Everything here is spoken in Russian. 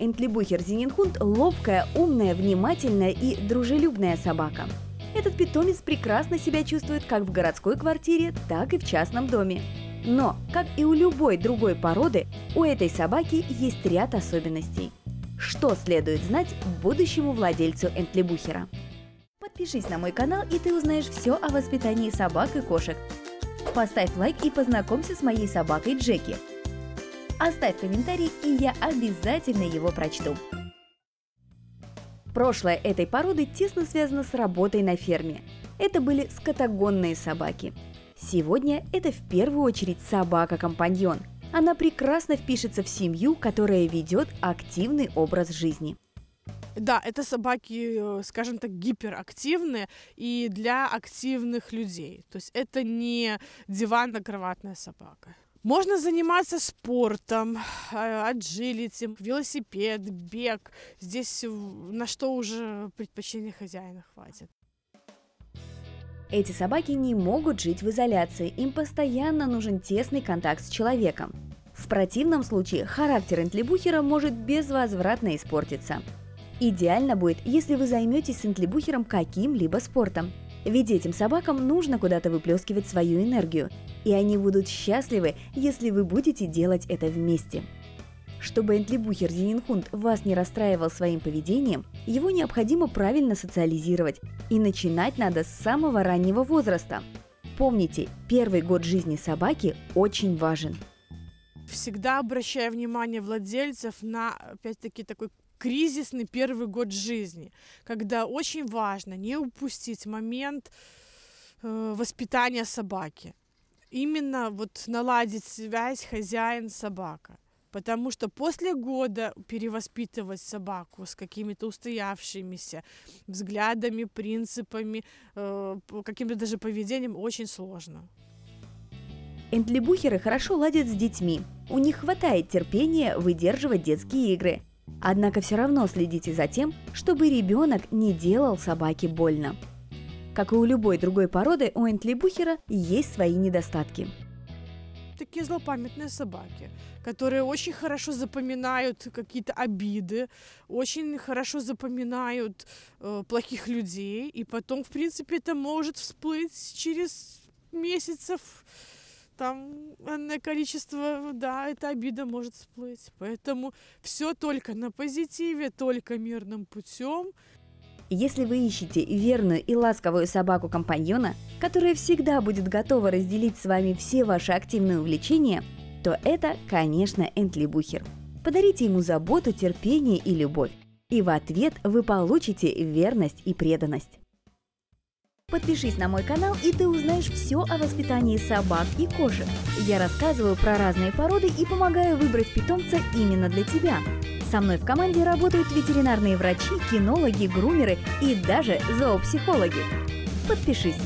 Энтлибухер Зининхунд – ловкая, умная, внимательная и дружелюбная собака. Этот питомец прекрасно себя чувствует как в городской квартире, так и в частном доме. Но, как и у любой другой породы, у этой собаки есть ряд особенностей. Что следует знать будущему владельцу Энтлибухера? Подпишись на мой канал, и ты узнаешь все о воспитании собак и кошек. Поставь лайк и познакомься с моей собакой Джеки. Оставь комментарий, и я обязательно его прочту. Прошлое этой породы тесно связано с работой на ферме. Это были скотогонные собаки. Сегодня это в первую очередь собака-компаньон. Она прекрасно впишется в семью, которая ведет активный образ жизни. Да, это собаки, э, скажем так, гиперактивные и для активных людей. То есть это не диванно-кроватная собака. Можно заниматься спортом, аджилити, велосипед, бег. Здесь на что уже предпочтение хозяина хватит. Эти собаки не могут жить в изоляции, им постоянно нужен тесный контакт с человеком. В противном случае характер энтлибухера может безвозвратно испортиться. Идеально будет, если вы займетесь с энтлибухером каким-либо спортом. Ведь этим собакам нужно куда-то выплескивать свою энергию, и они будут счастливы, если вы будете делать это вместе. Чтобы Энтлибухер Зенинхунд вас не расстраивал своим поведением, его необходимо правильно социализировать, и начинать надо с самого раннего возраста. Помните, первый год жизни собаки очень важен. Всегда обращая внимание владельцев на, опять-таки, такой кризисный первый год жизни, когда очень важно не упустить момент э, воспитания собаки. Именно вот наладить связь хозяин-собака. Потому что после года перевоспитывать собаку с какими-то устоявшимися взглядами, принципами, э, каким-то даже поведением очень сложно. Энтлибухеры хорошо ладят с детьми. У них хватает терпения выдерживать детские игры. Однако все равно следите за тем, чтобы ребенок не делал собаке больно. Как и у любой другой породы, у энтлибухера есть свои недостатки. Такие злопамятные собаки, которые очень хорошо запоминают какие-то обиды, очень хорошо запоминают э, плохих людей, и потом, в принципе, это может всплыть через месяцев там энное количество, да, эта обида может всплыть. Поэтому все только на позитиве, только мирным путем. Если вы ищете верную и ласковую собаку-компаньона, которая всегда будет готова разделить с вами все ваши активные увлечения, то это, конечно, Энтли Бухер. Подарите ему заботу, терпение и любовь. И в ответ вы получите верность и преданность. Подпишись на мой канал, и ты узнаешь все о воспитании собак и кошек. Я рассказываю про разные породы и помогаю выбрать питомца именно для тебя. Со мной в команде работают ветеринарные врачи, кинологи, грумеры и даже зоопсихологи. Подпишись!